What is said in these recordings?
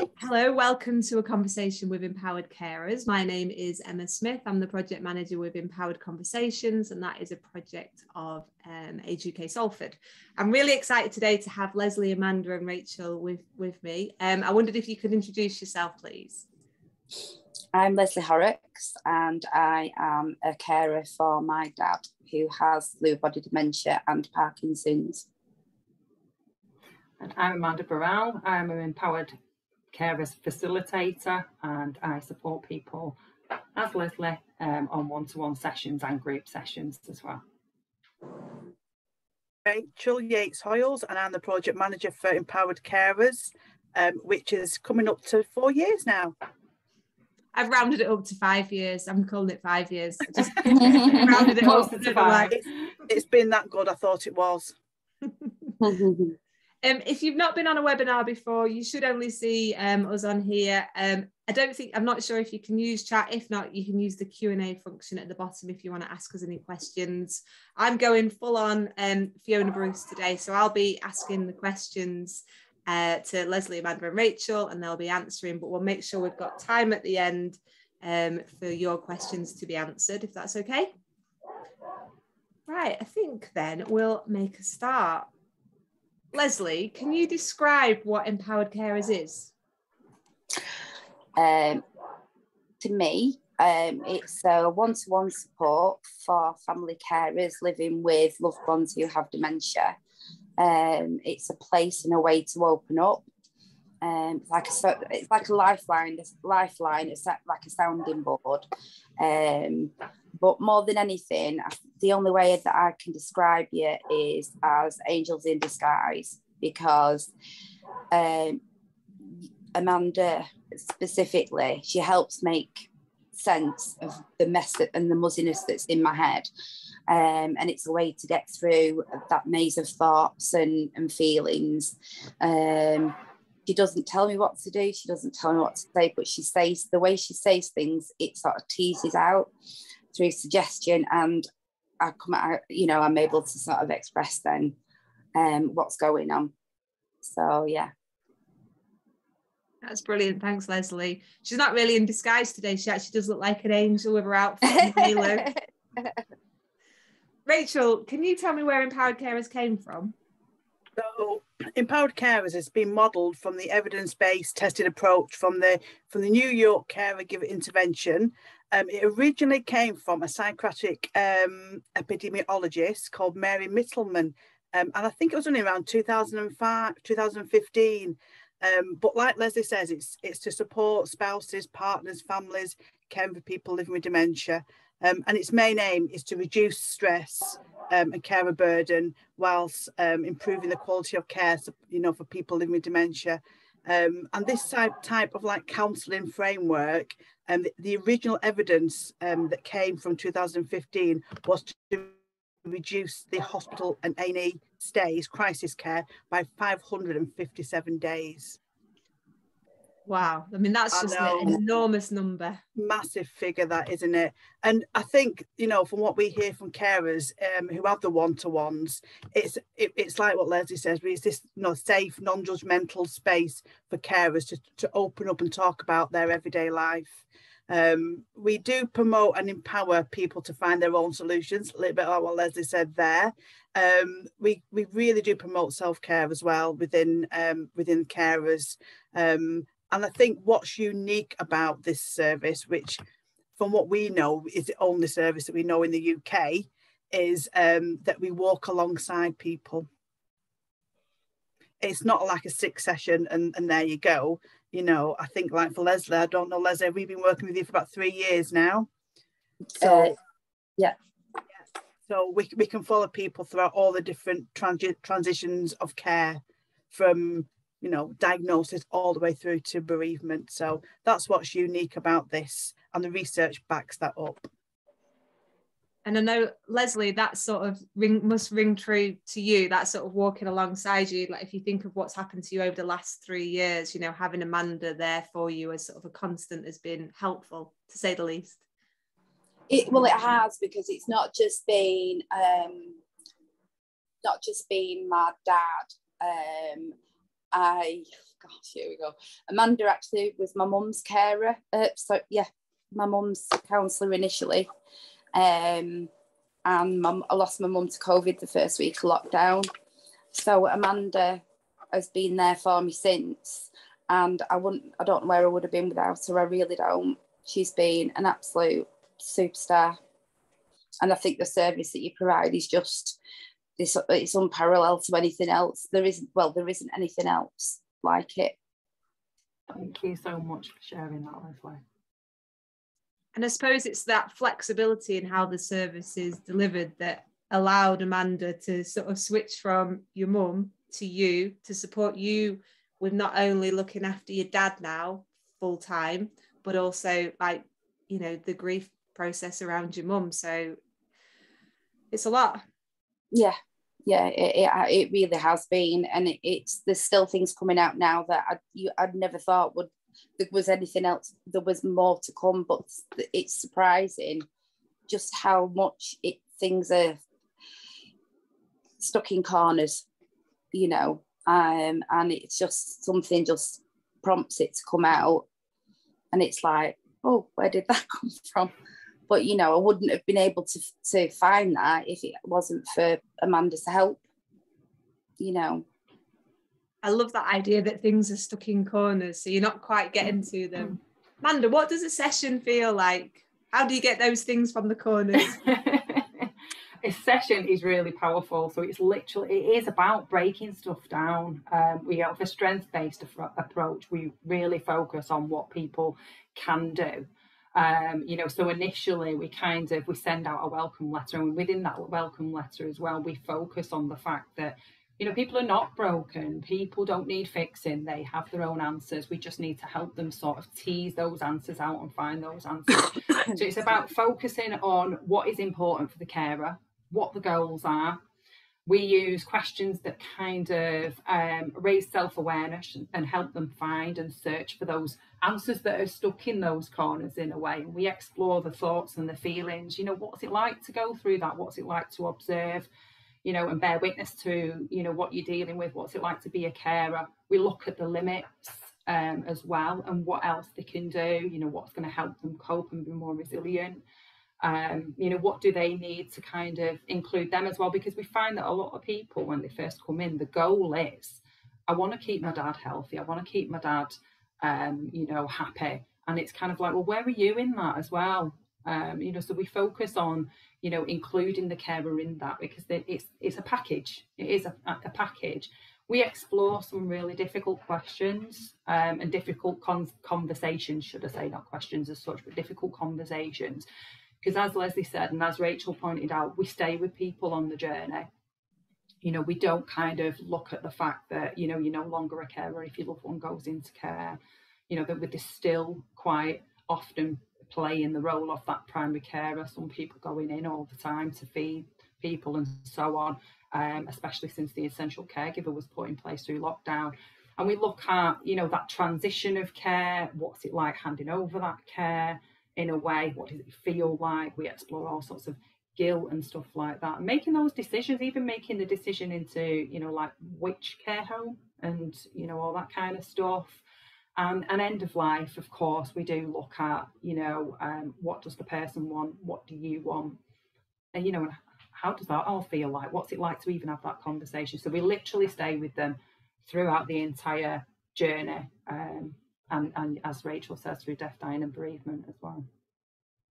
Hello, welcome to a conversation with Empowered Carers. My name is Emma Smith. I'm the project manager with Empowered Conversations, and that is a project of um, Age UK Salford. I'm really excited today to have Lesley, Amanda, and Rachel with, with me. Um, I wondered if you could introduce yourself, please. I'm Lesley Horrocks, and I am a carer for my dad who has Lewy body dementia and Parkinson's. And I'm Amanda Burrell. I'm an empowered carers facilitator and I support people as Lesley um, on one-to-one sessions and group sessions as well. Rachel Yates Hoyles and I'm the project manager for Empowered Carers, um, which is coming up to four years now. I've rounded it up to five years. I'm calling it five years. Just rounded it up to five. It's, it's been that good. I thought it was. Um, if you've not been on a webinar before, you should only see um, us on here. Um, I don't think, I'm not sure if you can use chat. If not, you can use the Q&A function at the bottom if you want to ask us any questions. I'm going full on um, Fiona Bruce today, so I'll be asking the questions uh, to Lesley, Amanda and Rachel, and they'll be answering, but we'll make sure we've got time at the end um, for your questions to be answered, if that's okay. Right, I think then we'll make a start. Lesley, can you describe what empowered carers is? Um, to me, um, it's a one-to-one support for family carers living with loved ones who have dementia. Um, it's a place and a way to open up. Um, like a it's like a lifeline, lifeline. It's like a sounding board. Um, but more than anything, the only way that I can describe you is as angels in disguise because um, Amanda specifically, she helps make sense of the mess and the muzziness that's in my head. Um, and it's a way to get through that maze of thoughts and, and feelings. Um, she doesn't tell me what to do, she doesn't tell me what to say, but she says the way she says things, it sort of teases out through suggestion and I come out, you know, I'm able to sort of express then um, what's going on. So yeah. That's brilliant. Thanks, Lesley. She's not really in disguise today. She actually does look like an angel with her outfit and Rachel, can you tell me where Empowered Carers came from? So, Empowered Carers has been modelled from the evidence-based tested approach from the from the New York Caregiver Intervention um, it originally came from a psychiatric um, epidemiologist called Mary Mittelman. Um, and I think it was only around 2005, 2015. Um, but like Lesley says, it's it's to support spouses, partners, families, caring for people living with dementia. Um, and its main aim is to reduce stress um, and carer burden whilst improving the quality of care, you know, for people living with dementia. Um, and this type, type of like counselling framework, um, the, the, original evidence um, that came from 2015 was to reduce the hospital and A&E stays, crisis care, by 557 days. Wow. I mean, that's just an enormous number. Massive figure, that isn't it? And I think, you know, from what we hear from carers um, who have the one to ones, it's it, it's like what Lesley says, but it's this you know, safe, non judgmental space for carers to, to open up and talk about their everyday life. Um, we do promote and empower people to find their own solutions, a little bit like what Lesley said there. Um, we we really do promote self care as well within um, within carers. Um, and I think what's unique about this service, which from what we know is the only service that we know in the UK, is um, that we walk alongside people. It's not like a six session and, and there you go. You know, I think like for Lesley, I don't know, Lesley, we've been working with you for about three years now. So, uh, yeah. So we, we can follow people throughout all the different transi- transitions of care from you know, diagnosis all the way through to bereavement. So that's what's unique about this, and the research backs that up. And I know Lesley, that sort of ring must ring true to you. That sort of walking alongside you. Like if you think of what's happened to you over the last three years, you know, having Amanda there for you as sort of a constant has been helpful, to say the least. It well, it has because it's not just been um, not just been my dad. Um, I, gosh, here we go. Amanda actually was my mum's carer. Uh, so yeah, my mum's counsellor initially. Um, and mum, I lost my mum to COVID the first week of lockdown. So Amanda has been there for me since, and I wouldn't, I don't know where I would have been without her. I really don't. She's been an absolute superstar, and I think the service that you provide is just this. It's unparalleled to anything else. There isn't, well, there isn't anything else like it. Thank you so much for sharing that, Lesley. And I suppose it's that flexibility in how the service is delivered that allowed Amanda to sort of switch from your mum to you to support you with not only looking after your dad now full time, but also like, you know, the grief process around your mum. So it's a lot. Yeah, yeah, it, it, it really has been, and it, it's there's still things coming out now that I you, I'd never thought would there was anything else. There was more to come, but it's surprising just how much it things are stuck in corners, you know, um, and it's just something just prompts it to come out, and it's like, oh, where did that come from? But you know, I wouldn't have been able to to find that if it wasn't for Amanda's help, you know. I love that idea that things are stuck in corners, so you're not quite getting to them. Amanda, what does a session feel like? How do you get those things from the corners? a session is really powerful. So it's literally it is about breaking stuff down. Um, we have a strength-based approach. We really focus on what people can do. Um, you know, so initially we kind of we send out a welcome letter, and within that welcome letter as well, we focus on the fact that you know, people are not broken. People don't need fixing. They have their own answers. We just need to help them sort of tease those answers out and find those answers. so it's about focusing on what is important for the carer, what the goals are. We use questions that kind of um, raise self awareness and, help them find and search for those answers that are stuck in those corners in a way. And we explore the thoughts and the feelings. You know, what's it like to go through that? What's it like to observe? you know, and bear witness to, you know, what you're dealing with, what's it like to be a carer. We look at the limits um, as well and what else they can do, you know, what's going to help them cope and be more resilient. Um, you know, what do they need to kind of include them as well? Because we find that a lot of people, when they first come in, the goal is, I want to keep my dad healthy. I want to keep my dad, um, you know, happy. And it's kind of like, well, where are you in that as well? Um, you know, so we focus on, you know, including the carer in that because it's it's a package. It is a, a package. We explore some really difficult questions um, and difficult con- conversations, should I say, not questions as such, but difficult conversations. Because as Lesley said, and as Rachel pointed out, we stay with people on the journey. You know, we don't kind of look at the fact that, you know, you're no longer a carer if your loved one goes into care. You know, that we're still quite often playing the role of that primary carer, some people going in all the time to feed people and so on, um, especially since the essential caregiver was put in place through lockdown. And we look at, you know, that transition of care, what's it like handing over that care in a way, what does it feel like? We explore all sorts of guilt and stuff like that. making those decisions, even making the decision into, you know, like which care home and, you know, all that kind of stuff. And an end of life, of course, we do look at, you know, um, what does the person want? What do you want? And, you know, how does that all feel like? What's it like to even have that conversation? So we literally stay with them throughout the entire journey. Um, and, and as Rachel says, through death, dying, and bereavement as well.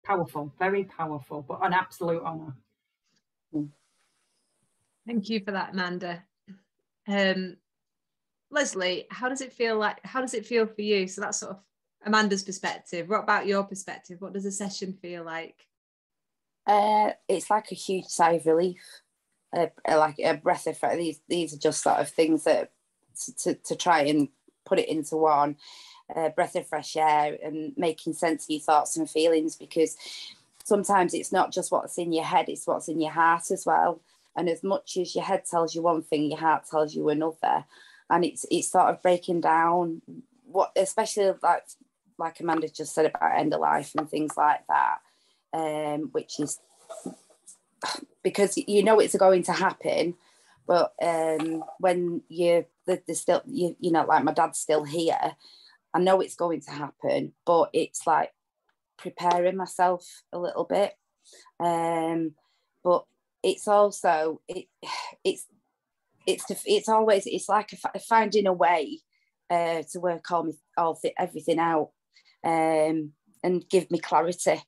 Powerful, very powerful, but an absolute honour. Thank you for that, Amanda. Um, Lesley, how does it feel like? How does it feel for you? So that's sort of Amanda's perspective. What about your perspective? What does a session feel like? Uh, it's like a huge sigh of relief, uh, like a breath of fresh. These these are just sort of things that to, to, to try and put it into one uh, breath of fresh air and making sense of your thoughts and feelings because sometimes it's not just what's in your head; it's what's in your heart as well. And as much as your head tells you one thing, your heart tells you another and it's it's sort of breaking down what especially like like Amanda just said about end of life and things like that um, which is because you know it's going to happen but um, when you the, the still you, you know like my dad's still here i know it's going to happen but it's like preparing myself a little bit. Um but it's also it it's it's it's always it's like a, finding a way uh, to work all me all the, everything out um and give me clarity.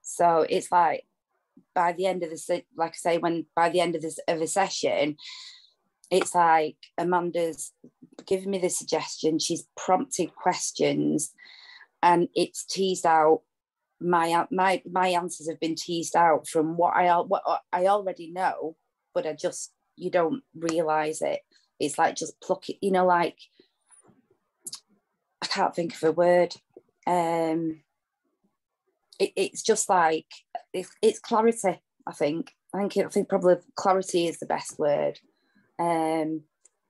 So it's like by the end of the like I say, when by the end of this of a session, it's like Amanda's giving me the suggestion, she's prompted questions, and it's teased out. My my my answers have been teased out from what I what I already know, but I just you don't realize it. It's like just pluck it, you know, like I can't think of a word. Um, it, it's just like it's, it's clarity. I think. I think I think probably clarity is the best word, um,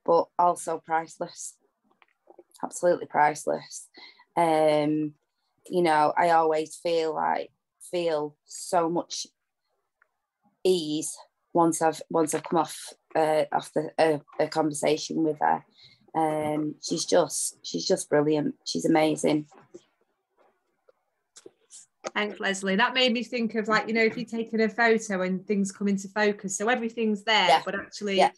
but also priceless. Absolutely priceless. Um, you know, I always feel like feel so much ease once I've once I've come off uh, off the uh, a conversation with her. Um, she's just she's just brilliant. She's amazing. Thanks, Lesley. That made me think of like, you know, if you're taking a photo and things come into focus, so everything's there, yeah. but actually yeah.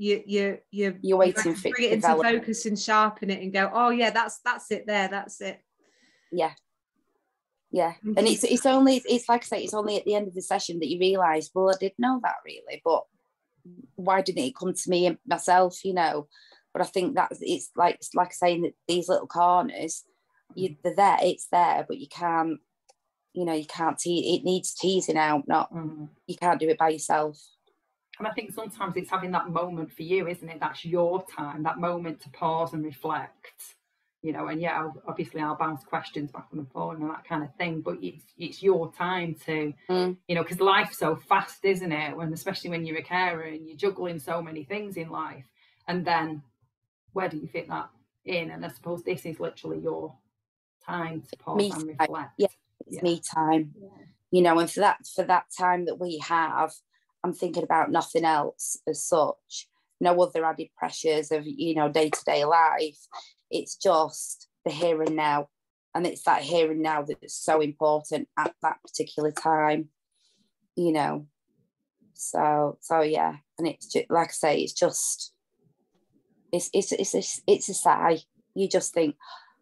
You you you you're waiting for bring it into focus and sharpen it and go, oh yeah, that's that's it there, that's it. Yeah. Yeah. And it's it's only it's like I say, it's only at the end of the session that you realise, well, I did know that really, but why didn't it come to me myself, you know? But I think that it's like it's like saying that these little corners, you they're there, it's there, but you can't you know you can't te- it needs teasing out not mm. you can't do it by yourself and i think sometimes it's having that moment for you isn't it that's your time that moment to pause and reflect you know and yeah obviously i'll bounce questions back on the phone and that kind of thing but it's it's your time to mm. you know because life's so fast isn't it when especially when you're a carer and you're juggling so many things in life and then where do you fit that in and i suppose this is literally your time to pause Me, and reflect yeah it's yeah. me time yeah. you know and for that for that time that we have i'm thinking about nothing else as such. No other added pressures of you know day-to-day life. It's just the here and now. And it's that here and now that's so important at that particular time you know. So so yeah. And it's just, like i say it's just it's it's it's it's, it's a sigh. You just think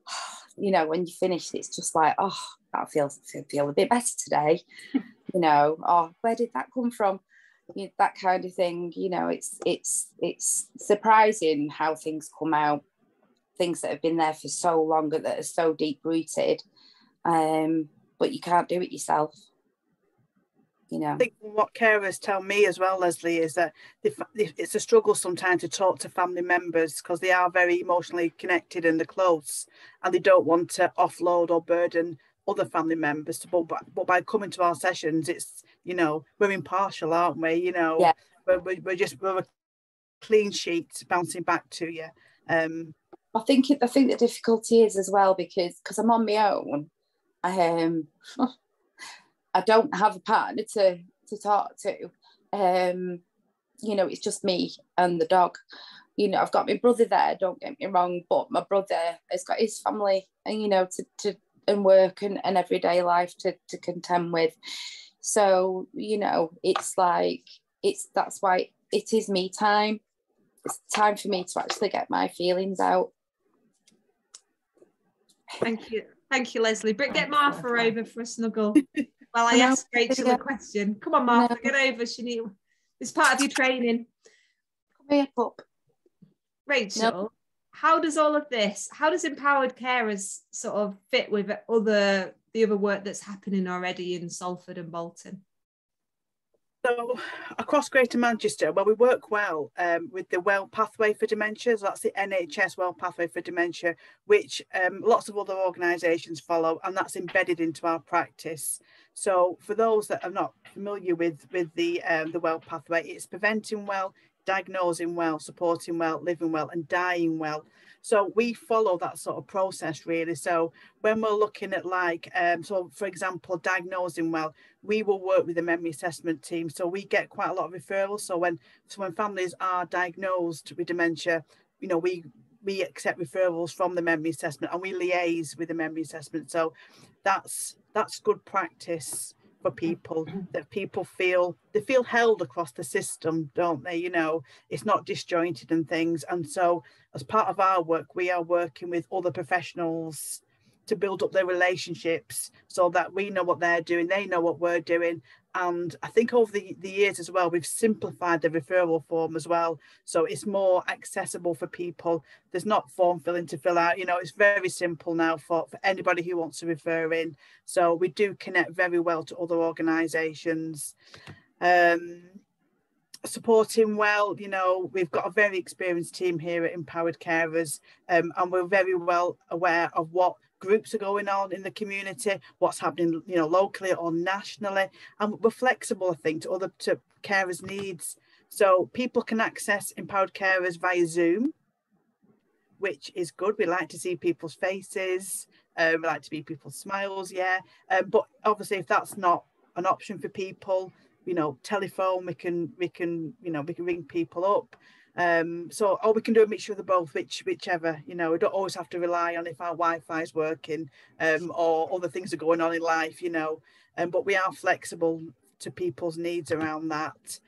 you know when you finish it's just like oh I feel feel a bit better today, you know, oh, where did that come from? You that kind of thing. You know, it's it's it's surprising how things come out, things that have been there for so long that are so deep rooted, um, but you can't do it yourself. You know. I think what carers tell me as well, Lesley, is that it's a struggle sometimes to talk to family members because they are very emotionally connected and they're close, and they don't want to offload or burden other family members to but, but by coming to our sessions it's you know we're impartial aren't we? You know yeah. we're, we're just we're a clean sheet bouncing back to you. Um i think it i think the difficulty is as well because because i'm on my own um i don't have a partner to to talk to. Um you know it's just me and the dog. You know i've got my brother there don't get me wrong but my brother has got his family and you know to to and work and, and everyday life to, to contend with. So, you know, it's like, it's that's why it is me time. It's time for me to actually get my feelings out. Thank you. Thank you, Lesley. But get Martha over for a snuggle while I ask Rachel a question. Come on, Martha, no. get over. She need it's part of your training. Come here, pup. Rachel, how does all of this how does empowered carers sort of fit with other the other work that's happening already in salford and bolton so across Greater Manchester, well, we work well um, with the Well Pathway for Dementia. So that's the NHS Well Pathway for Dementia, which um, lots of other organisations follow, and that's embedded into our practice. So for those that are not familiar with with the um, the Well Pathway, it's preventing well, diagnosing well, supporting well, living well, and dying well. So we follow that sort of process really. So when we're looking at like, um, so for example, diagnosing well, we will work with the memory assessment team. So we get quite a lot of referrals. So when so when families are diagnosed with dementia, you know, we we accept referrals from the memory assessment and we liaise with the memory assessment. So that's that's good practice for people that people feel they feel held across the system don't they? You know it's not disjointed and things. And so as part of our work we are working with other professionals to build up their relationships so that we know what they're doing they know what we're doing and I think over the, the years as well, we've simplified the referral form as well. So it's more accessible for people. There's not form filling to fill out. You know, it's very simple now for, for anybody who wants to refer in. So we do connect very well to other organisations. Um, supporting well you know we've got a very experienced team here at empowered carers um, and we're very well aware of what groups are going on in the community, what's happening, you know, locally or nationally, and we're flexible, I think, to other to carers' needs. So people can access empowered carers via Zoom, which is good. We like to see people's faces. Um, we like to see people's smiles, yeah. Um, but obviously, if that's not an option for people, you know, telephone, we can we can you know we can ring people up. Um, so, or we can do a mixture of the both, which whichever, you know, we don't always have to rely on if our Wi-Fi is working um, or other things are going on in life, you know, um, but we are flexible to people's needs around that.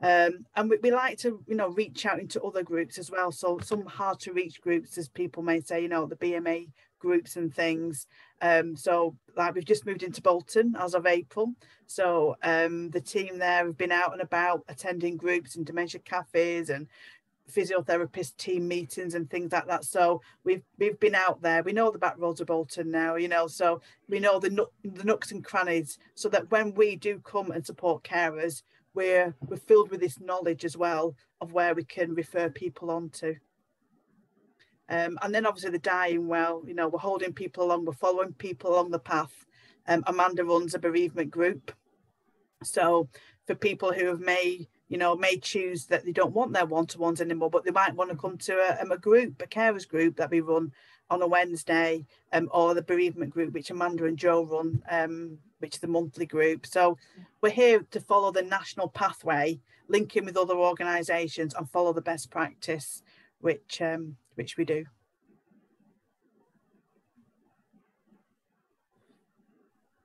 Um, and we, we like to, you know, reach out into other groups as well. So some hard to reach groups, as people may say, you know, the BMA groups and things. Um, so like we've just moved into Bolton as of April. So um, the team there have been out and about attending groups and dementia cafes and physiotherapist team meetings and things like that. So we've we've been out there. We know the back roads of Bolton now, you know. So we know the the nooks and crannies, so that when we do come and support carers, we're we're filled with this knowledge as well of where we can refer people on to. Um, and then obviously the dying well, you know, we're holding people along, we're following people along the path. Um, Amanda runs a bereavement group. So for people who have may you know, may choose that they don't want their one-to-ones anymore, but they might want to come to a, um, a group, a carers group that we run on a Wednesday, um, or the bereavement group, which Amanda and Joe run, um, which is the monthly group. So we're here to follow the national pathway, linking with other organisations and follow the best practice, which um, which we do.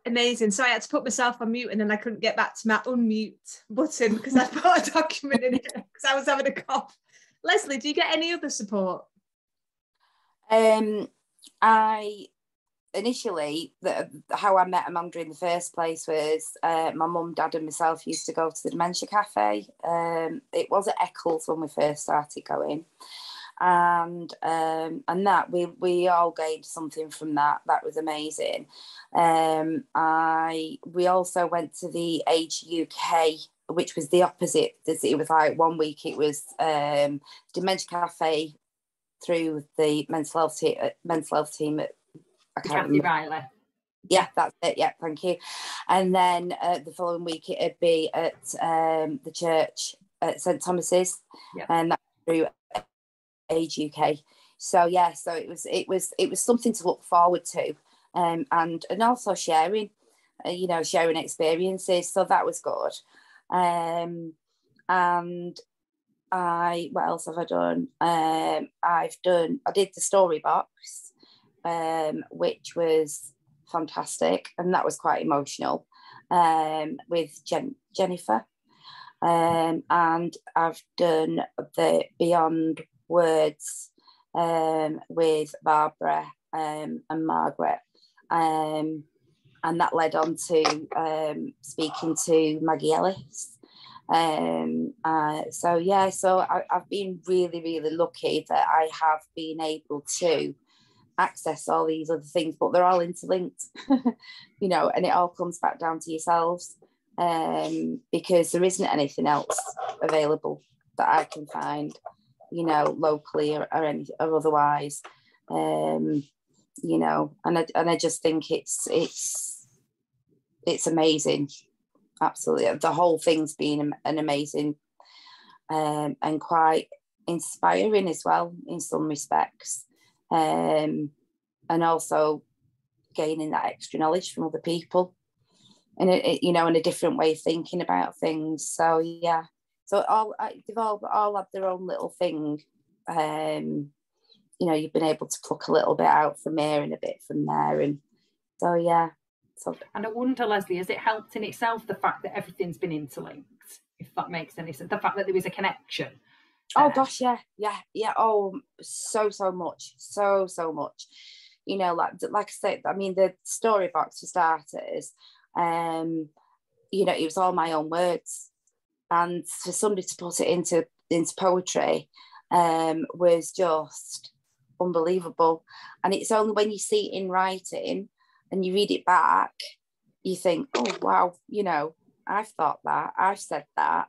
Amazing. So I had to put myself on mute and then I couldn't get back to my unmute button because I put a document in it because I was having a cough. Lesley, do you get any other support? Um, I initially the, how I met Amanda in the first place was uh, my mum, dad, and myself used to go to the dementia cafe. Um, it was at Eccles when we first started going, and um, and that we we all gained something from that. That was amazing. Um, I we also went to the Age UK, which was the opposite. It was like one week it was um, Dementia Cafe through the mental health te- uh, mental health team at I can't Kathy Riley. Yeah, that's it. Yeah, thank you. And then uh, the following week it'd be at um, the church at St Thomas's, yeah. and that through Age UK. So yeah, so it was it was it was something to look forward to, um, and and also sharing, uh, you know, sharing experiences. So that was good. Um, and I what else have I done? Um, I've done I did the story box, um, which was fantastic, and that was quite emotional. Um, with Jen- Jennifer, um, and I've done the Beyond words um, with Barbara um, and Margaret. Um, and that led on to um, speaking to Maggie Ellis. Um, uh, so, yeah, so I, I've been really, really lucky that I have been able to access all these other things, but they're all interlinked, you know, and it all comes back down to yourselves um, because there isn't anything else available that I can find you know, locally or, or, any, or otherwise. Um, you know, and I, and I just think it's it's it's amazing, absolutely. The whole thing's been an amazing um, and quite inspiring as well in some respects. Um, and also gaining that extra knowledge from other people and it, you know in a different way of thinking about things so yeah so all they've all all have their own little thing. Um you know you've been able to pluck a little bit out from here and a bit from there and so yeah. So and i wonder lesley has it helped in itself the fact that everything's been interlinked if that makes any sense? The fact that there was a connection. Oh gosh yeah yeah yeah. Oh so so much so so much. You know like like i said i mean the story box for starters um you know it was all my own words and for somebody to put it into into poetry um was just unbelievable. And it's only when you see it in writing and you read it back you think oh wow you know i've thought that i've said that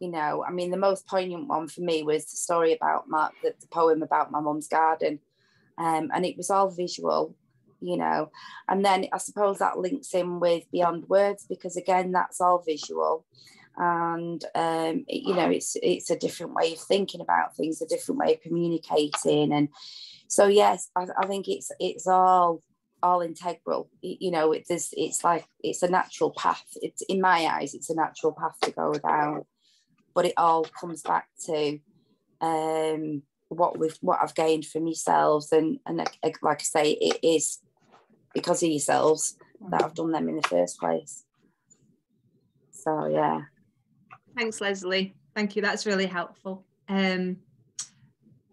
you know. I mean the most poignant one for me was the story about my the, the poem about my mum's garden um, and it was all visual you know. And then i suppose that links in with beyond words because again that's all visual and um, it, you know it's it's a different way of thinking about things a different way of communicating. And so yes i, I think it's it's all all integral. You know it's it's like it's a natural path. It's in my eyes it's a natural path to go down but it all comes back to um what we've what I've gained from yourselves. And and like I say it is because of yourselves that I've done them in the first place. So yeah thanks Lesley. Thank you. That's really helpful. Um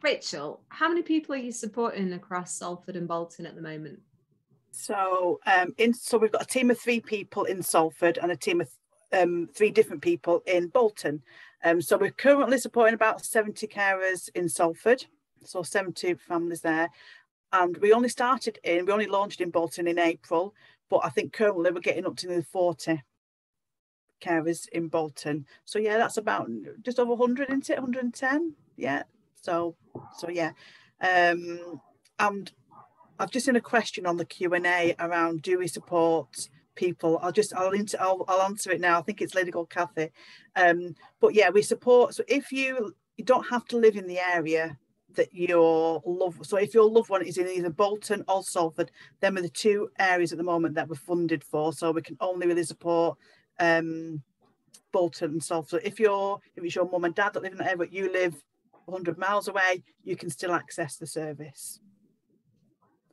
Rachel how many people are you supporting across Salford and Bolton at the moment? So um in so we've got a team of three people in Salford and a team of um, three different people in Bolton. Um, so we're currently supporting about 70 carers in Salford, so 70 families there. And we only started in, we only launched in Bolton in April, but I think currently we're getting up to the 40 carers in Bolton. So yeah, that's about just over 100, isn't it? 110? Yeah. So, so yeah. Um, and I've just seen a question on the Q&A around do we support people. I'll just I'll, inter, I'll, I'll answer it now. I think it's Lady Gold Kathy. Um, but yeah, we support. So if you you don't have to live in the area that your love. So if your loved one is in either Bolton or Salford, them are the two areas at the moment that we're funded for. So we can only really support um, Bolton and Salford. So if you're if it's your mum and dad that live in that area, but you live 100 miles away, you can still access the service.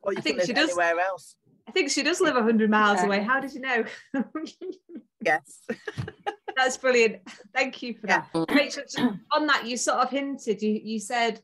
Or you I can live anywhere else. I think she does live 100 miles yeah. away. How did you know? yes. That's brilliant. Thank you for yeah. that. Rachel, on that, you sort of hinted, you, you said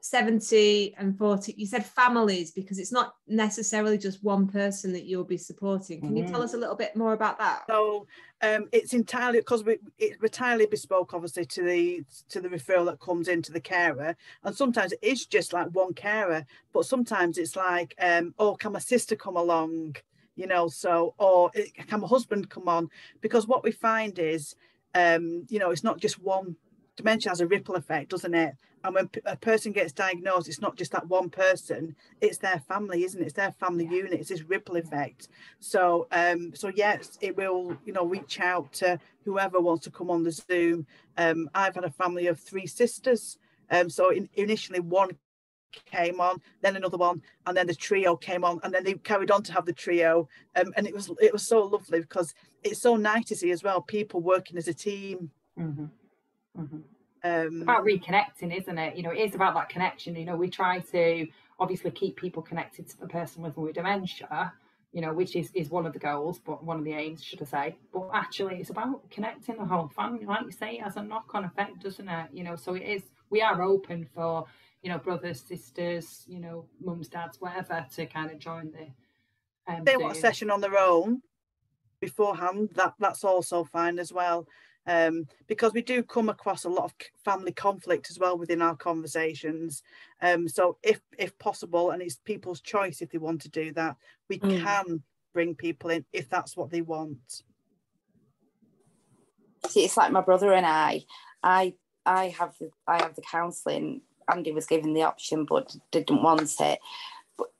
70 and 40, you said families because it's not necessarily just one person that you'll be supporting. Can mm. you tell mm-hmm. us a little bit more about that? So um, it's entirely because we, it's entirely bespoke, obviously, to the to the referral that comes into the carer. And sometimes it is just like one carer, but sometimes it's like, um, oh, can my sister come along? You know, so or can my husband come on? Because what we find is, um, you know, it's not just one dementia has a ripple effect, doesn't it? And when a person gets diagnosed, it's not just that one person; it's their family, isn't it? It's their family unit. It's this ripple effect. So, um, so yes, it will, you know, reach out to whoever wants to come on the Zoom. Um, I've had a family of three sisters. Um, so in, initially one came on, then another one, and then the trio came on, and then they carried on to have the trio. Um, and it was it was so lovely because it's so nice to see as well people working as a team. Mm-hmm. Mm-hmm. Um, about reconnecting, isn't it? You know, it is about that connection. You know, we try to obviously keep people connected to the person living with dementia, you know, which is, is one of the goals, but one of the aims, should I say. But actually, it's about connecting the whole family. Like you say, it has a knock on effect, doesn't it? You know, so it is, we are open for, you know, brothers, sisters, you know, mums, dads, whatever, to kind of join the. Um, they want a session on their own beforehand, that that's also fine as well um, because we do come across a lot of family conflict as well within our conversations. Um, so if if possible, and it's people's choice if they want to do that, we mm. can bring people in if that's what they want. See, it's like my brother and I. I I have the I have the counselling. Andy was given the option, but didn't want it.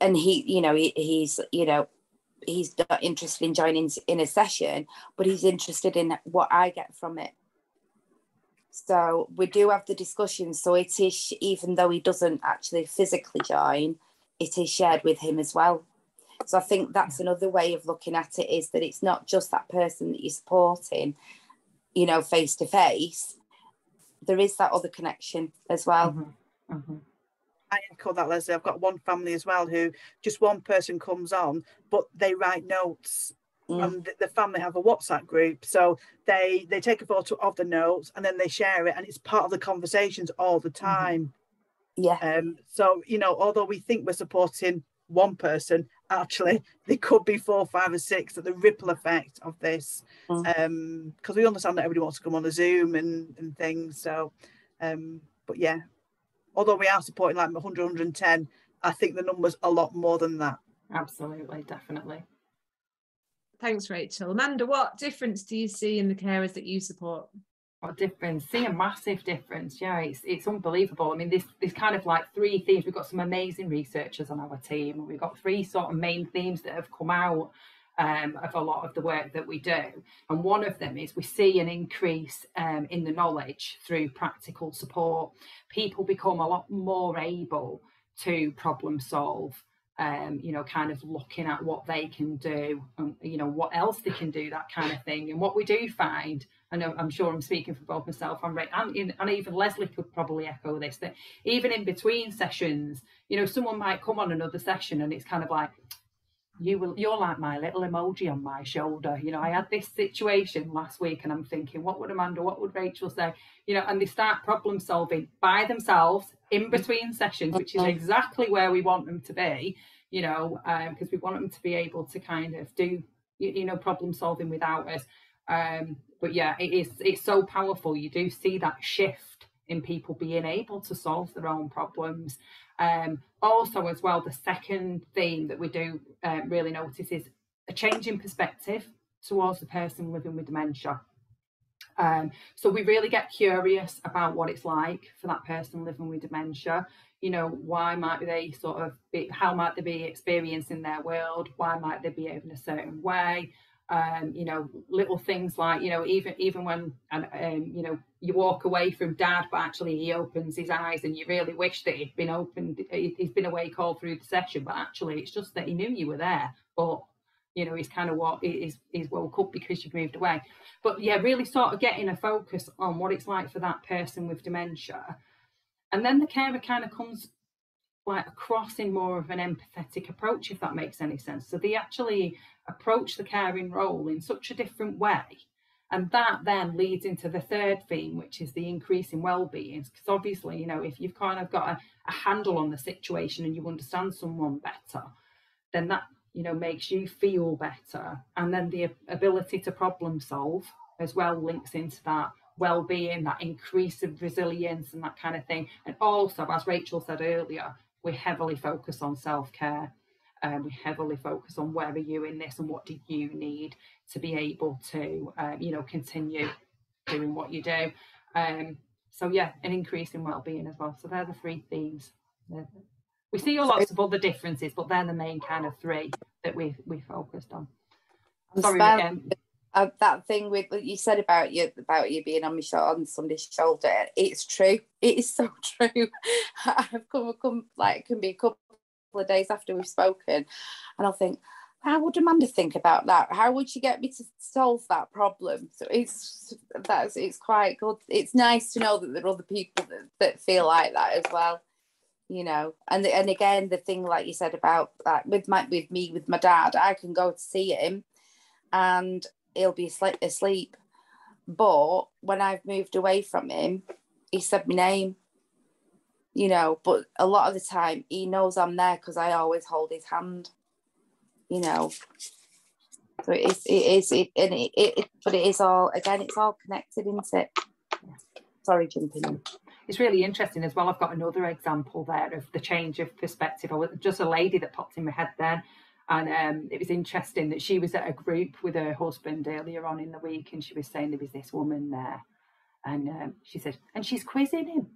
And he, you know, he, he's, you know, he's not interested in joining in a session, but he's interested in what I get from it. So we do have the discussion. So it is, even though he doesn't actually physically join, it is shared with him as well. So I think that's another way of looking at it is that it's not just that person that you're supporting, you know, face to face. There is that other connection as well. Mm-hmm. Mm-hmm. I echo that, Lesley. I've got one family as well who just one person comes on, but they write notes. Mm. And the family have a WhatsApp group, so they they take a photo of the notes and then they share it, and it's part of the conversations all the mm-hmm. time. Yeah. Um. So you know, although we think we're supporting one person, actually there could be four, five, or six. That the ripple effect of this, mm. um, because we understand that everybody wants to come on a Zoom and and things. So, um, but yeah, although we are supporting like 100, 110, I think the number's a lot more than that. Absolutely, definitely. Thanks, Rachel. Amanda, what difference do you see in the carers that you support? What difference? See a massive difference. Yeah, it's it's unbelievable. I mean, this this kind of like three themes. We've got some amazing researchers on our team, we've got three sort of main themes that have come out um, of a lot of the work that we do. And one of them is we see an increase um, in the knowledge through practical support. People become a lot more able to problem solve. Um, you know, kind of looking at what they can do, and you know what else they can do, that kind of thing. And what we do find, I know I'm sure I'm speaking for both myself and, and, and even Lesley could probably echo this, that even in between sessions, you know, someone might come on another session and it's kind of like, you will you're like my little emoji on my shoulder. You know i had this situation last week and i'm thinking what would amanda what would rachel say? You know and they start problem solving by themselves in between sessions which is exactly where we want them to be you know because um, we want them to be able to kind of do you, you know problem solving without us. Um, but yeah it is it's so powerful. You do see that shift in people being able to solve their own problems um, also, as well, the second theme that we do uh, really notice is a change in perspective towards the person living with dementia. Um, so we really get curious about what it's like for that person living with dementia. You know, why might they sort of be, how might they be experiencing their world? Why might they behave in a certain way? Um, you know, little things like, you know, even even when, um, you know, you walk away from dad, but actually he opens his eyes and you really wish that he'd been opened, he's been awake all through the session, but actually it's just that he knew you were there, but you know, he's kind of what he's, he's woke up because you've moved away. But yeah, really sort of getting a focus on what it's like for that person with dementia. And then the carer kind of comes like across in more of an empathetic approach, if that makes any sense. So they actually approach the caring role in such a different way. And that then leads into the third theme, which is the increase in well-being. Because obviously, you know, if you've kind of got a, a handle on the situation and you understand someone better, then that, you know, makes you feel better. And then the ability to problem solve as well links into that well-being, that increase of resilience and that kind of thing. And also, as Rachel said earlier, we heavily focus on self-care um, we heavily focus on where are you in this and what do you need to be able to, uh, you know, continue doing what you do. Um, so yeah, an increase in well-being as well. So they're the three themes. We see lots of other differences, but they're the main kind of three that we we focused on. Sorry again. Uh, that thing with what you said about you about you being on my shoulder on somebody's shoulder, it's true. It is so true. I've come, come like it can be a couple of days after we've spoken, and I'll think, how would Amanda think about that? How would she get me to solve that problem? So it's that's it's quite good. It's nice to know that there are other people that, that feel like that as well. You know, and and again, the thing like you said about that with my with me with my dad, I can go to see him, and he'll be asleep. But when I've moved away from him, he said my name you know, but a lot of the time he knows I'm there because I always hold his hand, you know. So it is, it is, it, and it, it, but it is all, again, it's all connected, isn't it? Sorry, jumping in. It's really interesting as well. I've got another example there of the change of perspective. I was just a lady that popped in my head then. And um, it was interesting that she was at a group with her husband earlier on in the week, and she was saying there was this woman there, and um, she said, and she's quizzing him.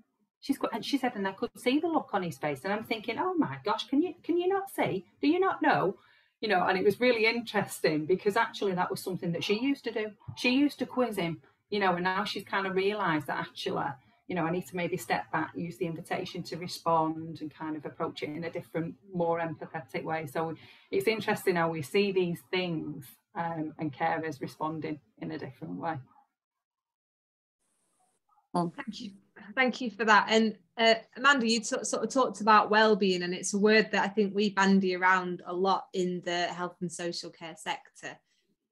She's got and she said and i could see the look on his face. And i'm thinking oh my gosh can you can you not see? Do you not know? You know and it was really interesting because actually that was something that she used to do. She used to quiz him you know, and now she's kind of realised that actually, you know, I need to maybe step back, use the invitation to respond and kind of approach it in a different, more empathetic way. So it's interesting how we see these things um, and carers responding in a different way. Thank you. Thank you for that. And uh, Amanda, you t- sort of talked about well-being, and it's a word that I think we bandy around a lot in the health and social care sector.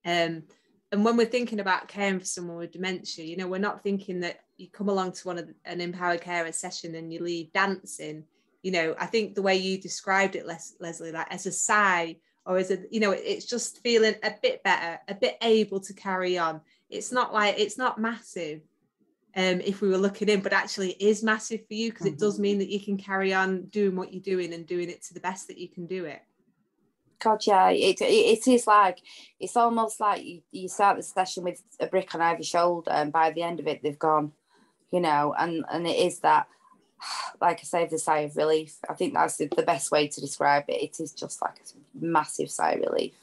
Um, and when we're thinking about caring for someone with dementia, you know, we're not thinking that you come along to one of the, an empowered carer session and you leave dancing. You know, I think the way you described it, Les- Lesley, like as a sigh or as a, you know, it's just feeling a bit better, a bit able to carry on. It's not like it's not massive, um, if we were looking in, but actually it is massive for you because mm-hmm. it does mm-hmm. mean that you can carry on doing what you're doing and doing it to the best that you can do it. God, yeah, it, it, it is like, it's almost like you, you start the session with a brick on either shoulder and by the end of it, they've gone, you know, and, and it is that, like I say, the sigh of relief. I think that's the, the best way to describe it. It is just like a massive sigh of relief.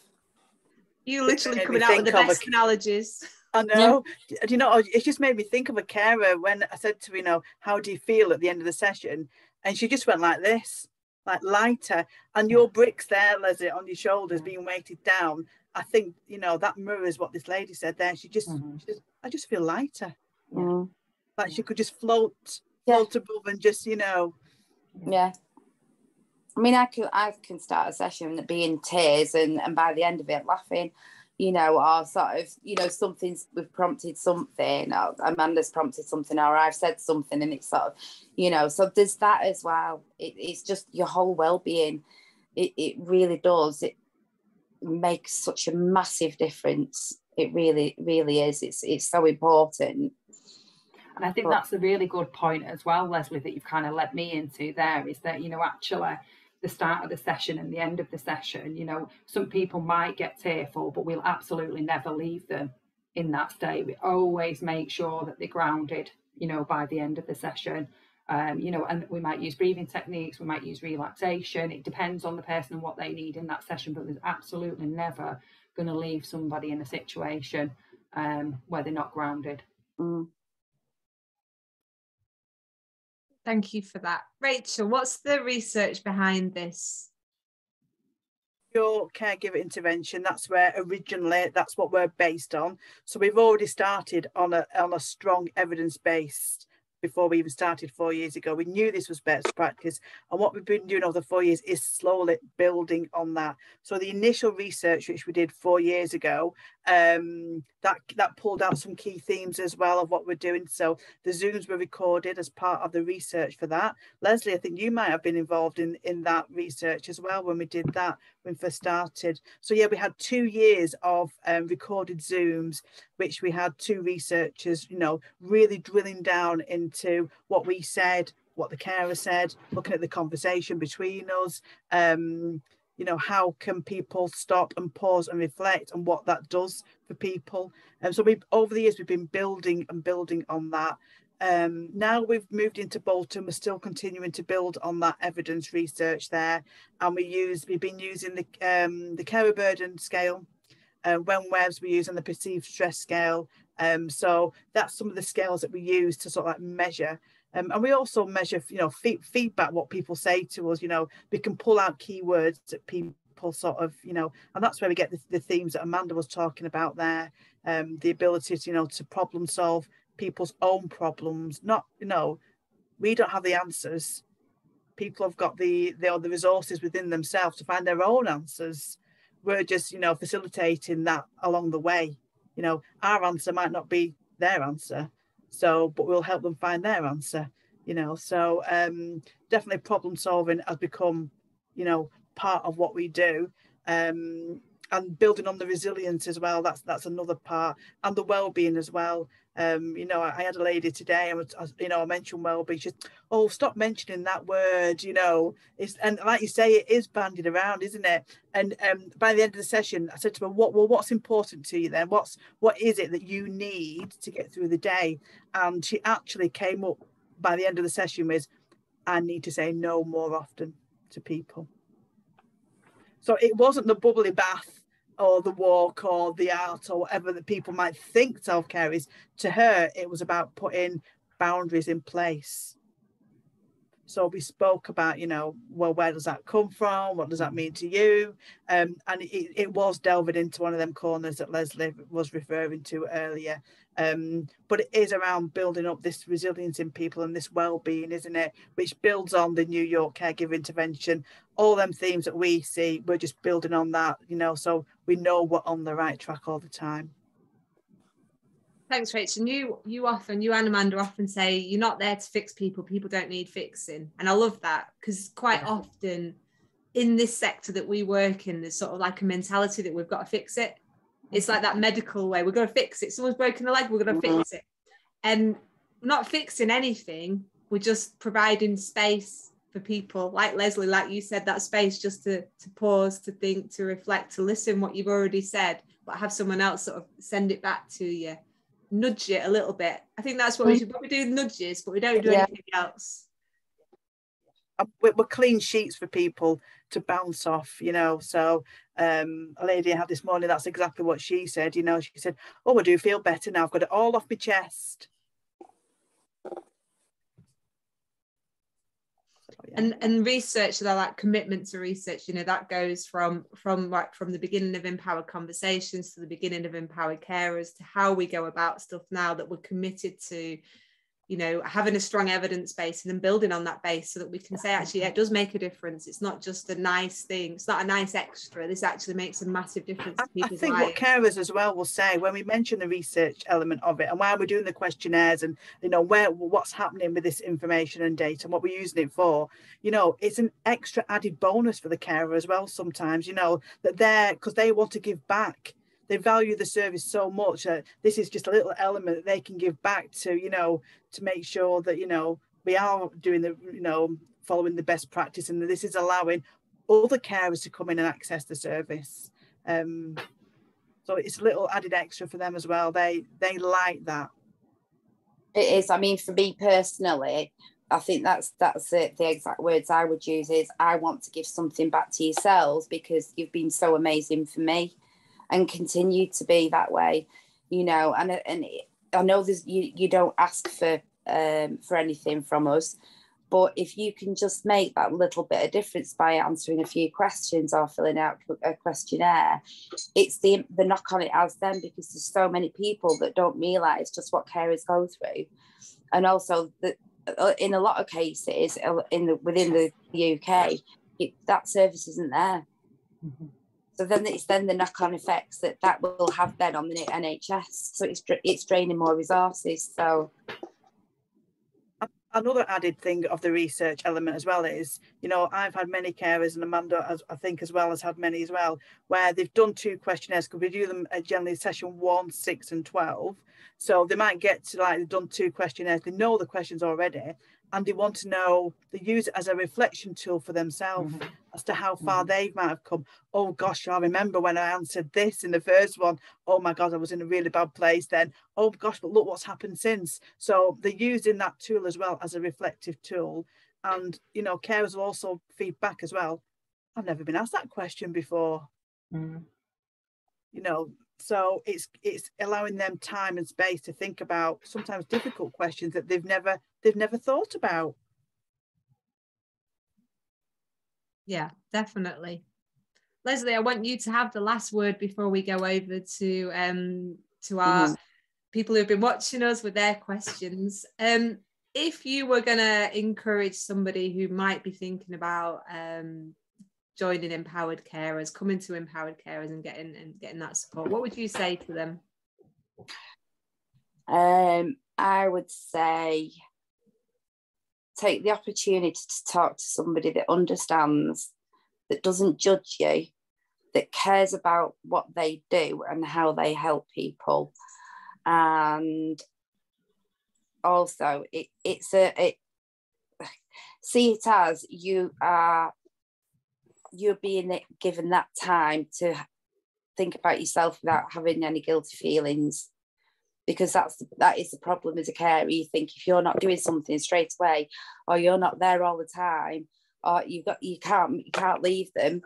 You literally coming out with the best a... analogies. I know. Yeah. Do you know? It just made me think of a carer when I said to her, you know, how do you feel at the end of the session? And she just went like this, like lighter. And your bricks there, Lesley, on your shoulders being weighted down. I think you know that mirrors what this lady said there. She just, mm-hmm. she just I just feel lighter. Mm. Like she could just float, yeah. float above and just, you know. Yeah. I mean, I can I can start a session and be in tears and and by the end of it laughing you know, or sort of, you know, something's we've prompted something, or Amanda's prompted something, or I've said something, and it's sort of, you know, so there's that as well. It, it's just your whole well-being. It, it really does. It makes such a massive difference. It really, really is. It's it's so important. And I think that's a really good point as well, Lesley, that you've kind of let me into there is that, you know, actually the start of the session and the end of the session. You know, some people might get tearful, but we'll absolutely never leave them in that state. We always make sure that they're grounded, you know, by the end of the session. Um, you know, and we might use breathing techniques, we might use relaxation. It depends on the person and what they need in that session, but there's absolutely never going to leave somebody in a situation um, where they're not grounded. Mm. Thank you for that. Rachel, what's the research behind this? Your caregiver intervention, that's where originally that's what we're based on. So we've already started on a on a strong evidence-based before we even started four years ago. We knew this was best practice. And what we've been doing over the four years is slowly building on that. So the initial research, which we did four years ago, um, that that pulled out some key themes as well of what we're doing. So the Zooms were recorded as part of the research for that. Lesley, I think you might have been involved in in that research as well when we did that when first started. So yeah, we had two years of um, recorded Zooms, which we had two researchers, you know, really drilling down into what we said, what the carer said, looking at the conversation between us. Um, you know how can people stop and pause and reflect and what that does for people and so we over the years we've been building and building on that um, now we've moved into Bolton we're still continuing to build on that evidence research there and we use we've been using the um, the carer burden scale uh, WEMWBS we use on the perceived stress scale. Um, so that's some of the scales that we use to sort of like measure. Um, and we also measure, you know, feedback, what people say to us, you know, we can pull out keywords that people sort of, you know, and that's where we get the, the themes that Amanda was talking about there, um, the ability to, you know, to problem solve people's own problems, not, you know, we don't have the answers. People have got the, the, the resources within themselves to find their own answers. We're just, you know, facilitating that along the way. You know, our answer might not be their answer so, but we'll help them find their answer, you know. So, um, definitely problem solving has become, you know, part of what we do. Um, and building on the resilience as well. That's that's another part, and the well-being as well. Um, you know, I, I, had a lady today, and you know, I mentioned well-being. She's, oh, stop mentioning that word. You know, it's and like you say, it is bandied around, isn't it? And um, by the end of the session, I said to her, "What? Well, what's important to you then? What's what is it that you need to get through the day?" And she actually came up by the end of the session with, "I need to say no more often to people." So it wasn't the bubbly bath or the walk or the art or whatever that people might think self-care is to her it was about putting boundaries in place so we spoke about, you know, well, where does that come from? What does that mean to you? Um, and it, it was delving into one of them corners that Lesley was referring to earlier. Um, but it is around building up this resilience in people and this well-being, isn't it? Which builds on the New York caregiver intervention. All them themes that we see, we're just building on that, you know, so we know we're on the right track all the time. Thanks, Rachel. You you often, you and Amanda often say you're not there to fix people. People don't need fixing, and I love that because quite yeah. often in this sector that we work in, there's sort of like a mentality that we've got to fix it. It's like that medical way. We're going to fix it. Someone's broken a leg. We're going to mm-hmm. fix it, and not fixing anything. We're just providing space for people, like Lesley, like you said, that space just to to pause, to think, to reflect, to listen what you've already said, but have someone else sort of send it back to you nudge it a little bit. I think that's what we, we should. We do nudges, but we don't do yeah. anything else. We're, clean sheets for people to bounce off, you know. So um, a lady I had this morning, that's exactly what she said. You know, she said, "Oh, I do feel better now. I've got it all off my chest." and and research so like commitment to research you know that goes from from like from the beginning of empowered conversations to the beginning of empowered carers to how we go about stuff now that we're committed to you know having a strong evidence base and then building on that base so that we can say actually yeah, it does make a difference. It's not just a nice thing. It's not a nice extra. This actually makes a massive difference to people's I think lives. what carers as well will say when we mention the research element of it and why we're doing the questionnaires and you know where what's happening with this information and data and what we're using it for you know it's an extra added bonus for the carer as well sometimes you know that they're because they want to give back they value the service so much that this is just a little element that they can give back to you know to make sure that you know we are doing the you know following the best practice and this is allowing other carers to come in and access the service. Um so it's a little added extra for them as well. They they like that. It is. I mean for me personally I think that's that's it. The exact words I would use is I want to give something back to yourselves because you've been so amazing for me and continue to be that way you know and and i know there's you you don't ask for um for anything from us but if you can just make that little bit of difference by answering a few questions or filling out a questionnaire it's the the knock on it has then because there's so many people that don't realize just what carers go through and also that uh, in a lot of cases uh, in the within the uk it, that service isn't there mm-hmm. So then it's then the knock-on effects that that will have then on the NHS. So it's it's draining more resources. So another added thing of the research element as well is, you know, I've had many carers and Amanda, I think, as well has had many as well, where they've done two questionnaires because we do them generally session one, six, and twelve. So they might get to like they've done two questionnaires, they know the questions already, and they want to know they use it as a reflection tool for themselves mm-hmm. as to how far mm-hmm. they might have come. Oh gosh i remember when i answered this in the first one. Oh my god i was in a really bad place then. Oh gosh but look what's happened since. So they're using that tool as well as a reflective tool. And you know carers will also feedback as well. I've never been asked that question before. Mm-hmm. you know so it's it's allowing them time and space to think about sometimes difficult questions that they've never they've never thought about yeah definitely lesley i want you to have the last word before we go over to um to our mm-hmm. people who've been watching us with their questions um if you were going to encourage somebody who might be thinking about um joining empowered carers, coming to empowered carers and getting and getting that support, what would you say to them? Um, I would say take the opportunity to talk to somebody that understands, that doesn't judge you, that cares about what they do and how they help people. And also it, it's a it see it as you are you're being given that time to think about yourself without having any guilty feelings because that's that is the problem as a carer. You think if you're not doing something straight away or you're not there all the time or you've got you can't you can't leave them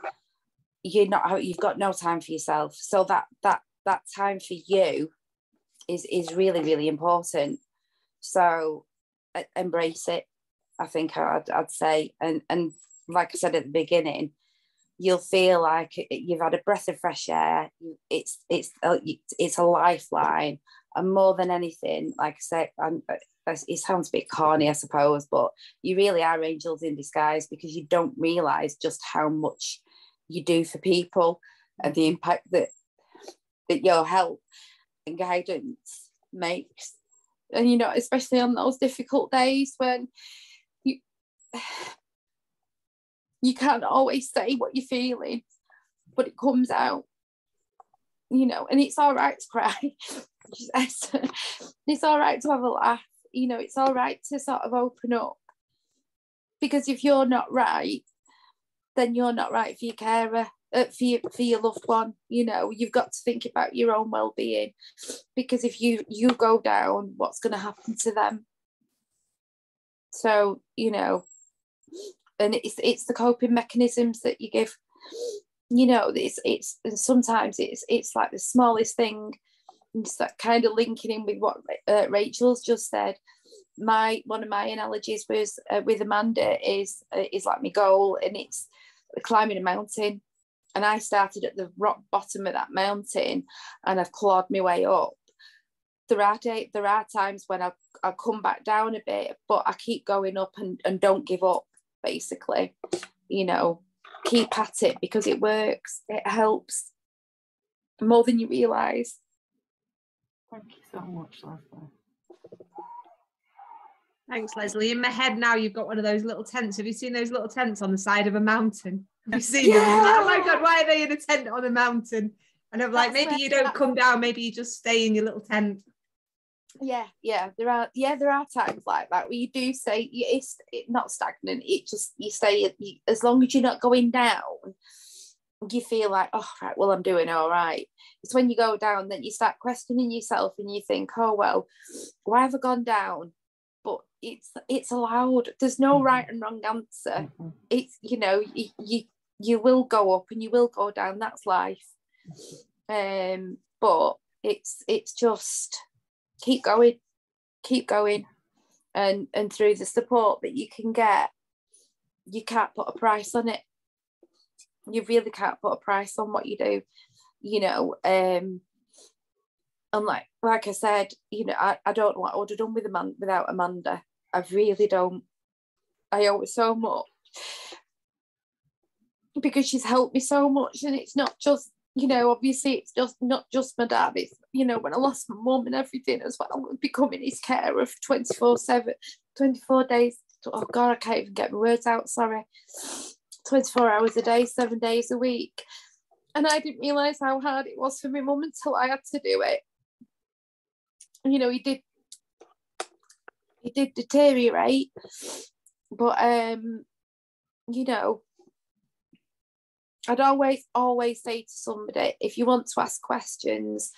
you're not you've got no time for yourself. So that that that time for you is is really really important. So uh, embrace it i think I'd, I'd say. And and like i said at the beginning you'll feel like you've had a breath of fresh air. It's it's a, it's a lifeline and more than anything like i said I'm, uh, uh, it sounds a bit corny, I suppose, but you really are angels in disguise because you don't realize just how much you do for people and the impact that that your help and guidance makes. And you know, especially on those difficult days when you you can't always say what you're feeling, but it comes out. You know, and it's all right to cry. it's all right to have a laugh you know, it's all right to sort of open up. Because if you're not right, then you're not right for your carer, uh, for your for your loved one. You know, you've got to think about your own well-being, because if you you go down, what's going to happen to them? So you know, and it's it's the coping mechanisms that you give. You know, it's it's sometimes it's it's like the smallest thing kind of linking in with what uh, Rachel's just said. My one of my analogies was uh, with Amanda is uh, is like my goal, and it's climbing a mountain. And I started at the rock bottom of that mountain, and I've clawed my way up. There are day, there are times when I I come back down a bit, but I keep going up and, and don't give up. Basically, you know, keep at it because it works. It helps more than you realize. Thank you so much, Lesley. Thanks, Lesley. In my head now, you've got one of those little tents. Have you seen those little tents on the side of a mountain? Have you seen yeah. them? oh my God, why are they in a tent on a mountain? And I'm like, That's maybe you don't come down, maybe you just stay in your little tent. Yeah, yeah, there are, yeah, there are times like that where you do say it's not stagnant. It just you stay as long as you're not going down you feel like, oh, right, well, I'm doing all right. It's when you go down that you start questioning yourself and you think, oh, well, why have I gone down? But it's it's allowed. There's no mm-hmm. right and wrong answer. Mm-hmm. It's you know you, you you will go up and you will go down. That's life. Um, but it's it's just keep going, keep going, and and through the support that you can get, you can't put a price on it you really can't put a price on what you do you know um and like like I said you know I, I don't know what I would have done with a man without Amanda. I really don't. I owe her so much because she's helped me so much and it's not just you know obviously it's just not just my dad it's you know when I lost my mum and everything as well becoming his carer 24 7 24 days. Oh god I can't even get my words out sorry 24 hours a day, seven days a week. And I didn't realise how hard it was for my mum until I had to do it. You know, he did he did deteriorate, but um, you know, I'd always always say to somebody, if you want to ask questions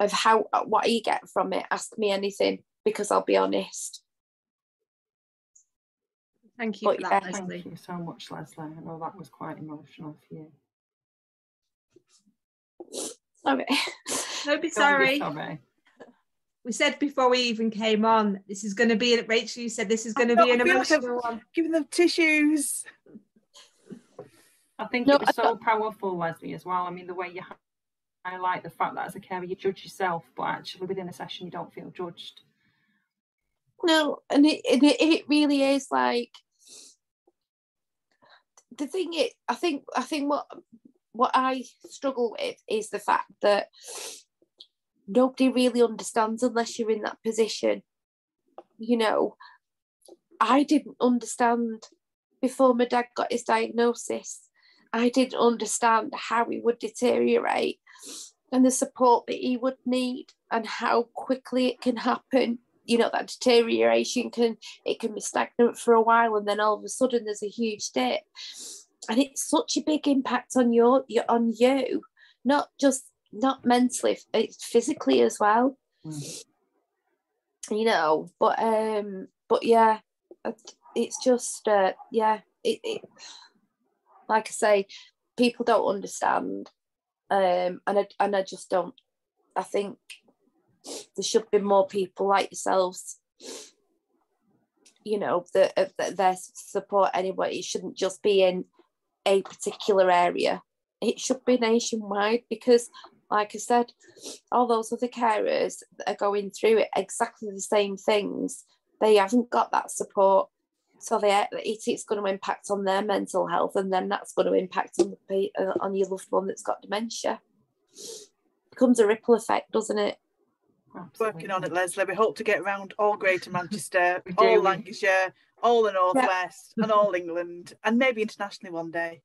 of how what you get from it, ask me anything because I'll be honest. Thank you but, for that, yeah, Lesley. Thank you so much, Lesley. I know that was quite emotional for you. Sorry. Don't be sorry. Don't be sorry. We said before we even came on, this is going to be, Rachel, you said this is going to be an emotional one. Giving them tissues. I think no, it was so powerful, Lesley, as well. I mean, the way you highlight the fact that as a carer, you judge yourself, but actually within a session, you don't feel judged. No, and it, it, it really is like the thing is, I think I think what what I struggle with is the fact that nobody really understands unless you're in that position. You know, I didn't understand before my dad got his diagnosis. I didn't understand how he would deteriorate and the support that he would need and how quickly it can happen you know that deterioration can it can be stagnant for a while and then all of a sudden there's a huge dip and it's such a big impact on your, your on you not just not mentally it's physically as well mm. you know but um but yeah it's just uh yeah it, it like i say people don't understand, um, and I and I just don't. I think there should be more people like yourselves. You know that, that their support anyway. It shouldn't just be in a particular area. It should be nationwide because, like I said, all those other carers that are going through it exactly the same things. They haven't got that support so they, it, it's going to impact on their mental health and then that's going to impact on the uh, on your loved one that's got dementia becomes a ripple effect doesn't it Absolutely. working on it lesley we hope to get around all greater manchester all lancashire all the northwest yeah. and all england and maybe internationally one day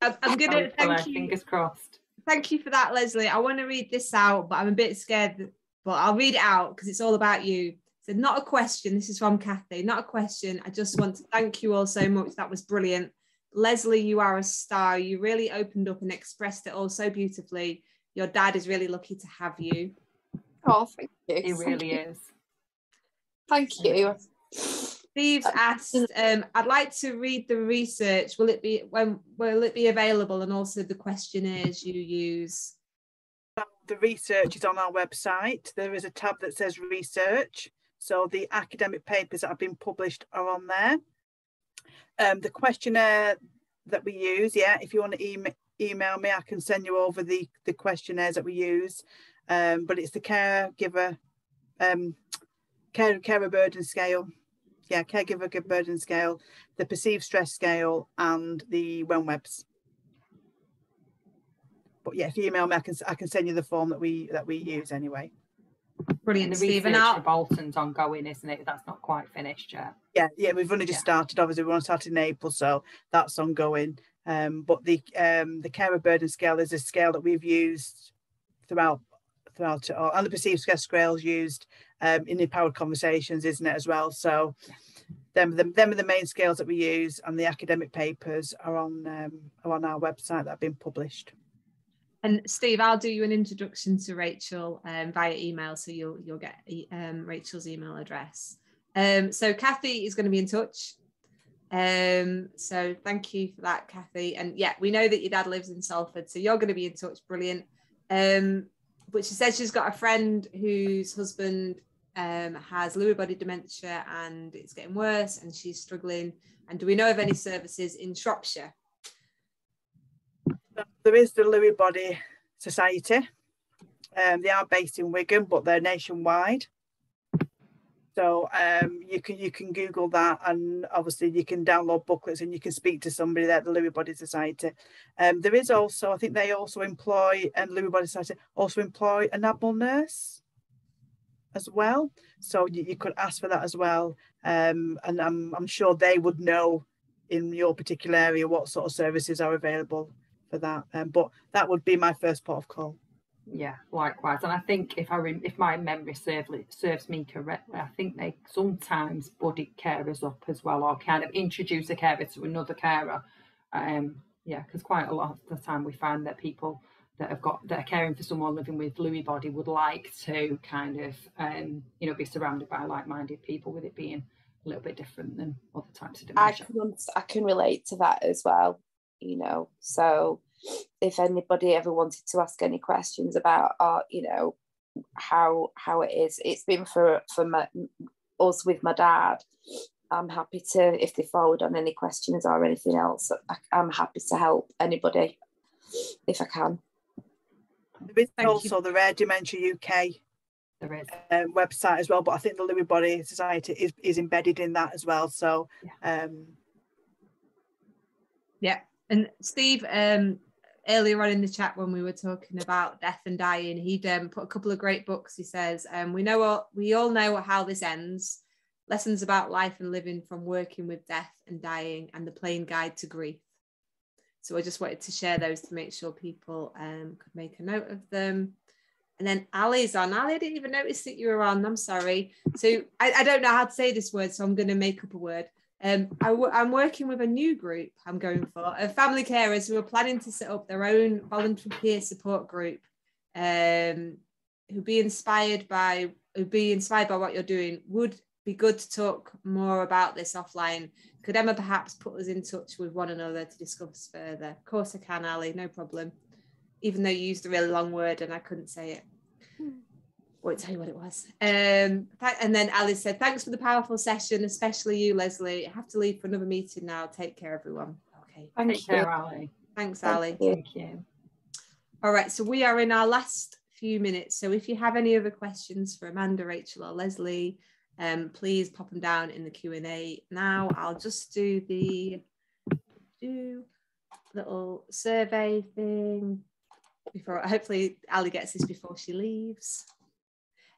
i'm, I'm gonna thank you fingers crossed thank you for that lesley i want to read this out but i'm a bit scared but i'll read it out because it's all about you so not a question. This is from Kathy. Not a question. I just want to thank you all so much. That was brilliant. Lesley, you are a star. You really opened up and expressed it all so beautifully. Your dad is really lucky to have you. Oh, thank you. It really is. Thank you. Steve's asked, um, I'd like to read the research. Will it be when will it be available? And also the questionnaires you use. The research is on our website. There is a tab that says research. So the academic papers that have been published are on there. Um, the questionnaire that we use, yeah, if you want to email, email me, I can send you over the, the questionnaires that we use. Um, but it's the caregiver, um, care, carer burden scale. Yeah, caregiver burden scale, the perceived stress scale, and the WEMWBS. But yeah, if you email me, I can I can send you the form that we that we use anyway. Brilliant, the Stephen. Research for Bolton's ongoing, isn't it? That's not quite finished yet. Yeah, yeah, we've only just yeah. started. Obviously, we want to start in April, so that's ongoing. Um, but the um, the carer burden scale is a scale that we've used throughout throughout it all, and the perceived scale is used um, in empowered conversations, isn't it as well? So. Them, them, them are the main scales that we use, and the academic papers are on um, are on our website that have been published. And Steve, I'll do you an introduction to Rachel um, via email, so you'll you'll get um, Rachel's email address. Um, so Kathy is going to be in touch. Um, so thank you for that, Kathy. And yeah, we know that your dad lives in Salford, so you're going to be in touch. Brilliant. But she says she's got a friend whose husband um, has Lewy body dementia and it's getting worse, and she's struggling. And do we know of any services in Shropshire? there is the Lewy Body Society. Um, they are based in Wigan, but they're nationwide. So um, you can you can Google that, and obviously you can download booklets, and you can speak to somebody there at the Lewy Body Society. Um, there is also, I think they also employ, and Lewy Body Society also employ a Admiral nurse as well. So you, you could ask for that as well, um, and I'm I'm sure they would know in your particular area what sort of services are available for that. Um, but that would be my first port of call. Yeah, likewise. And I think if I if my memory serves serves me correctly, I think they sometimes buddy carers up as well, or kind of introduce a carer to another carer. Um, yeah, because quite a lot of the time we find that people that have got that are caring for someone living with Lewy body would like to kind of um, you know be surrounded by like-minded people with it being a little bit different than other types of dementia. I can I can relate to that as well you know. So if anybody ever wanted to ask any questions about uh, you know, how how it is, it's been for for my, us with my dad. I'm happy to if they forward on any questions or anything else. I, am happy to help anybody if I can. There is Thank also you. the Rare Dementia UK there is. Um, website as well, but I think the Lewy Body Society is, is embedded in that as well. So, yeah. um, yeah, and Steve, um, earlier on in the chat when we were talking about death and dying, he'd um, put a couple of great books. He says, um, "We know all, we all know how this ends. Lessons about life and living from working with death and dying, and the plain guide to grief." So I just wanted to share those to make sure people um, could make a note of them. And then Ali's on. Ali, I didn't even notice that you were on. I'm sorry. So I, I don't know how to say this word, so I'm going to make up a word. Um, i w- I'm working with a new group I'm going for of family carers who are planning to set up their own voluntary peer support group um, who be inspired by who be inspired by what you're doing. Would be good to talk more about this offline. Could Emma perhaps put us in touch with one another to discuss further? Of course I can, Ali, no problem. Even though you used a really long word and I couldn't say it. Won't tell you what it was. Um, and then Alice said, thanks for the powerful session, especially you, Lesley. I have to leave for another meeting now. Take care, everyone. Okay. Thank Take you. care, Ali. Thanks, Thank Ali. You. Thank you. All right, so we are in our last few minutes. So if you have any other questions for Amanda, Rachel, or Lesley, um, please pop them down in the Q&A now. I'll just do the do little survey thing before, hopefully Ali gets this before she leaves.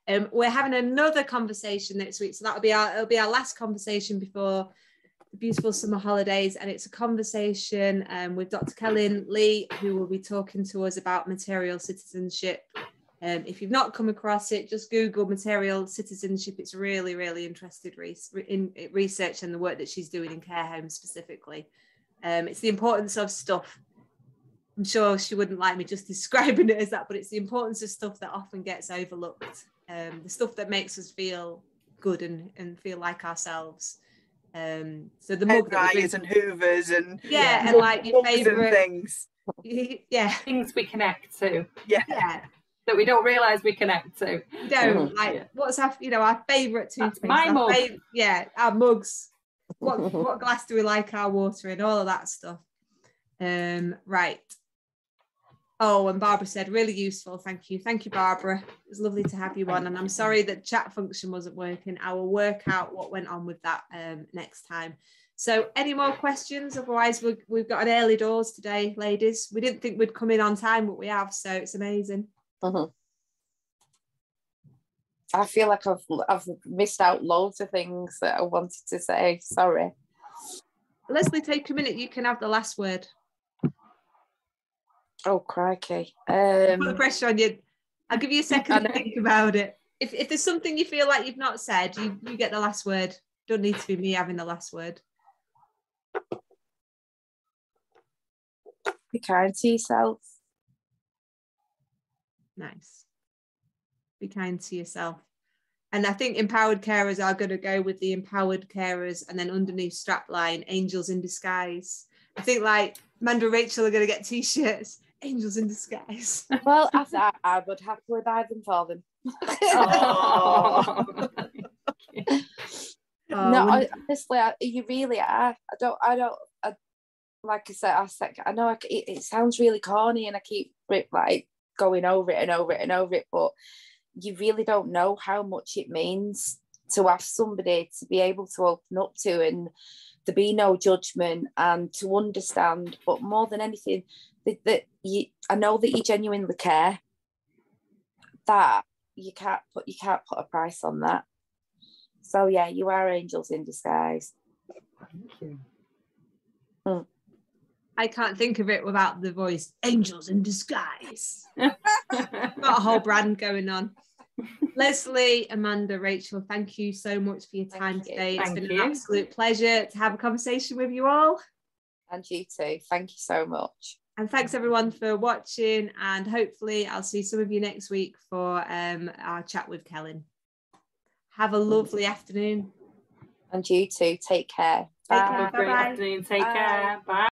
Um, we're having another conversation next week, so that'll be our it'll be our last conversation before the beautiful summer holidays, and it's a conversation um, with Dr. Kellyn Lee, who will be talking to us about material citizenship um, if you've not come across it, just Google material citizenship. It's really, really interested re- in research and the work that she's doing in care homes specifically. Um, it's the importance of stuff. I'm sure she wouldn't like me just describing it as that, but it's the importance of stuff that often gets overlooked. Um, the stuff that makes us feel good and, and feel like ourselves. Um, so the mug dryers and hoovers and yeah, yeah. and like your favorite things. Yeah, things we connect to. Yeah, yeah that we don't realize we connect to. don't like yeah. what's our you know our favorite toothpaste. my mug. Fav- yeah, our mugs. What what glass do we like our water in? All of that stuff. Um, right. Oh, and Barbara said, really useful. Thank you. Thank you, Barbara. It was lovely to have you on. And I'm sorry that chat function wasn't working. I will work out what went on with that um, next time. So, any more questions? Otherwise, we we've got an early doors today, ladies. We didn't think we'd come in on time, but we have. So, it's amazing. Mm-hmm. I feel like I've I've missed out loads of things that I wanted to say. Sorry. Lesley, take a minute. You can have the last word. Oh crikey! Um, Put the pressure on you. I'll give you a second to think about it. If if there's something you feel like you've not said, you you get the last word. Don't need to be me having the last word. Be kind to yourself. Nice. Be kind to yourself. And I think empowered carers are going to go with the empowered carers and then underneath strapline, angels in disguise. I think like Amanda Rachel are going to get t shirts, angels in disguise. Well, I, I would happily buy them for them. oh. no, I, honestly, I, you really are. I don't, I don't, I, like I said, I said, I know I, it, it sounds really corny and I keep like going over it and over it and over it, but you really don't know how much it means to have somebody to be able to open up to and to be no judgment and to understand. But more than anything, that, that you, I know that you genuinely care. That you can't put you can't put a price on that. So yeah, you are angels in disguise. Thank you. Hmm. I can't think of it without the voice angels in disguise. Got a whole brand going on. Lesley, Amanda, Rachel, thank you so much for your time today. It's been you. an absolute pleasure to have a conversation with you all. And you too. Thank you so much. And thanks everyone for watching. And hopefully, I'll see some of you next week for um, our chat with Kellyn. Have a lovely afternoon. And you too. Take care. Take Bye. Care. Have a great afternoon. Take Bye. care. Bye.